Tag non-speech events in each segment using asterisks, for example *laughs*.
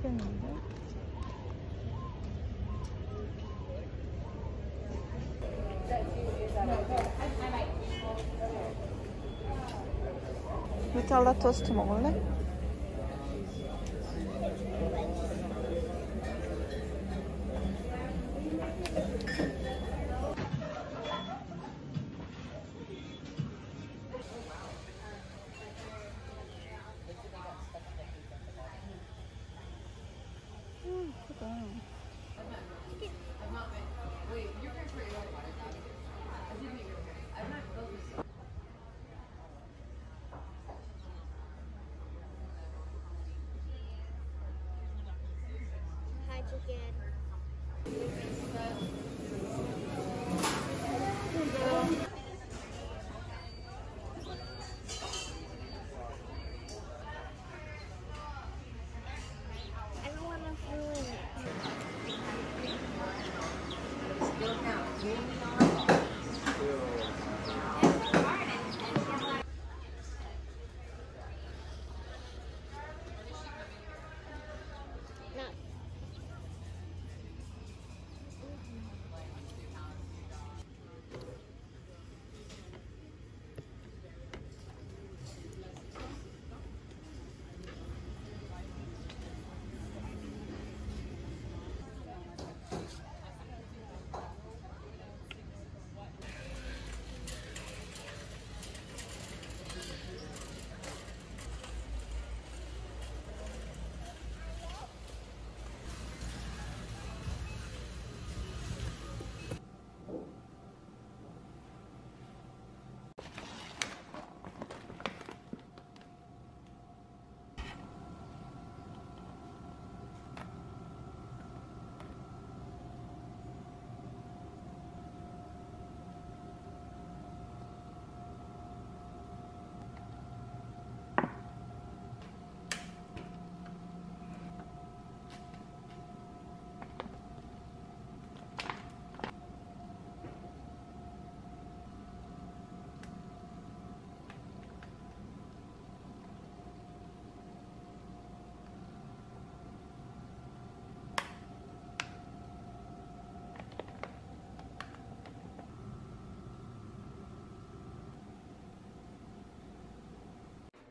자리가 없겠는데? 누 fried chicken.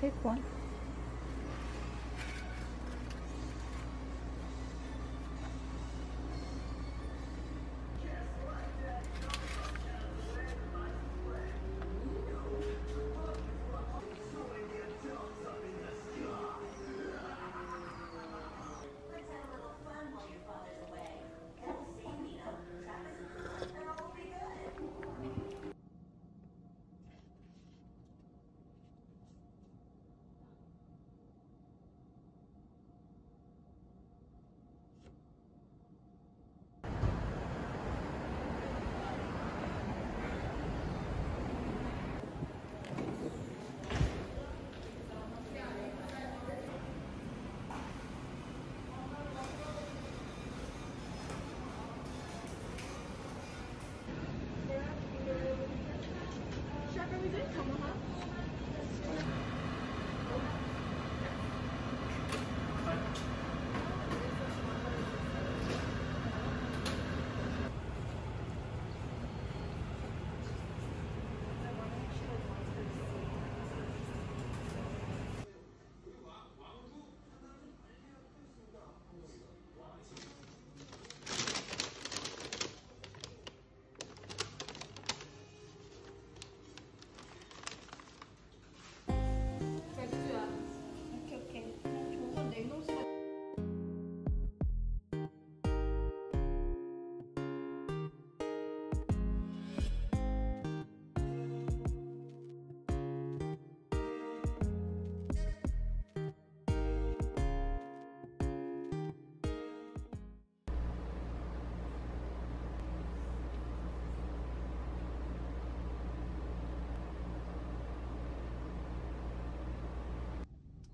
Take one.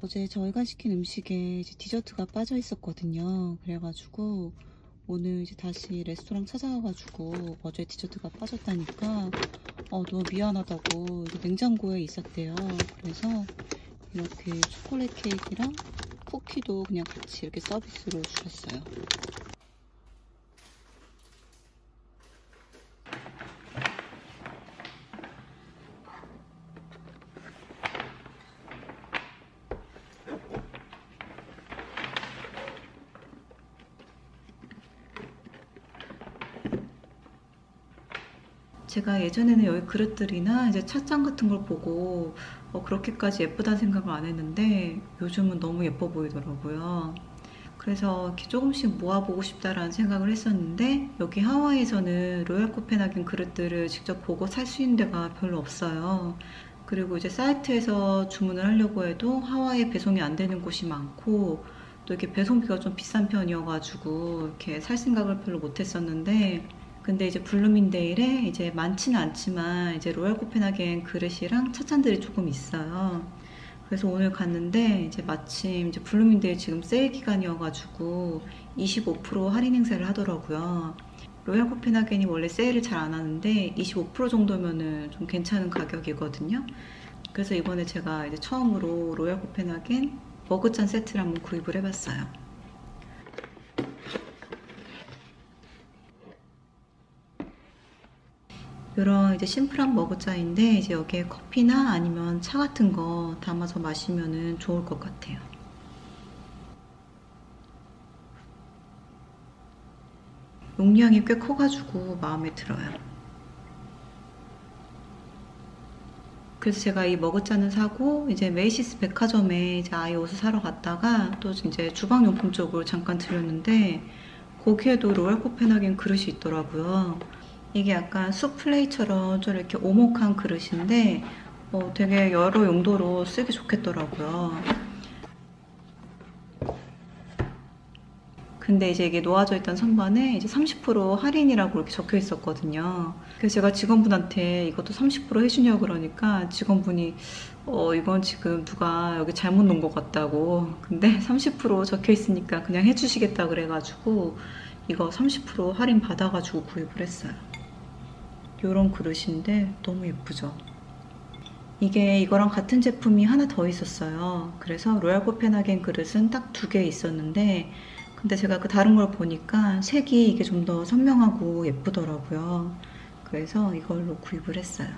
어제 저희가 시킨 음식에 이제 디저트가 빠져 있었거든요. 그래가지고 오늘 이제 다시 레스토랑 찾아가가지고 어제 디저트가 빠졌다니까 어, 너무 미안하다고 냉장고에 있었대요. 그래서 이렇게 초콜릿 케이크랑 쿠키도 그냥 같이 이렇게 서비스로 주셨어요. 제가 예전에는 여기 그릇들이나 이제 찻잔 같은 걸 보고 어, 그렇게까지 예쁘다는 생각을 안 했는데 요즘은 너무 예뻐 보이더라고요. 그래서 이렇게 조금씩 모아보고 싶다라는 생각을 했었는데 여기 하와이에서는 로얄 코펜하겐 그릇들을 직접 보고 살 수 있는 데가 별로 없어요. 그리고 이제 사이트에서 주문을 하려고 해도 하와이에 배송이 안 되는 곳이 많고 또 이렇게 배송비가 좀 비싼 편이어가지고 이렇게 살 생각을 별로 못 했었는데 근데 이제 Bloomingdale에 이제 많지는 않지만 이제 로얄 코펜하겐 그릇이랑 찻잔들이 조금 있어요. 그래서 오늘 갔는데 이제 마침 이제 Bloomingdale 지금 세일 기간이어가지고 25% 할인 행사를 하더라고요. 로얄 코펜하겐이 원래 세일을 잘 안 하는데 25% 정도면은 좀 괜찮은 가격이거든요. 그래서 이번에 제가 이제 처음으로 로얄 코펜하겐 머그잔 세트를 한번 구입을 해봤어요. 이런 이제 심플한 머그잔인데 이제 여기에 커피나 아니면 차 같은 거 담아서 마시면은 좋을 것 같아요. 용량이 꽤 커가지고 마음에 들어요. 그래서 제가 이 머그잔을 사고 이제 메이시스 백화점에 이제 아이 옷을 사러 갔다가 또 이제 주방용품 쪽으로 잠깐 들렸는데 거기에도 로얄 코펜하겐 그릇이 있더라고요. 이게 약간 수플레이처럼 좀 이렇게 오목한 그릇인데 어, 되게 여러 용도로 쓰기 좋겠더라고요. 근데 이제 이게 놓아져 있던 선반에 이제 30% 할인이라고 이렇게 적혀 있었거든요. 그래서 제가 직원분한테 이것도 30% 해주냐고 그러니까 직원분이 어, 이건 지금 누가 여기 잘못 놓은 것 같다고. 근데 *laughs* 30% 적혀 있으니까 그냥 해주시겠다 그래가지고 이거 30% 할인 받아가지고 구입을 했어요. 이런 그릇인데 너무 예쁘죠? 이게 이거랑 같은 제품이 하나 더 있었어요. 그래서 로얄 코펜하겐 그릇은 딱 두 개 있었는데 근데 제가 그 다른 걸 보니까 색이 이게 좀 더 선명하고 예쁘더라고요. 그래서 이걸로 구입을 했어요.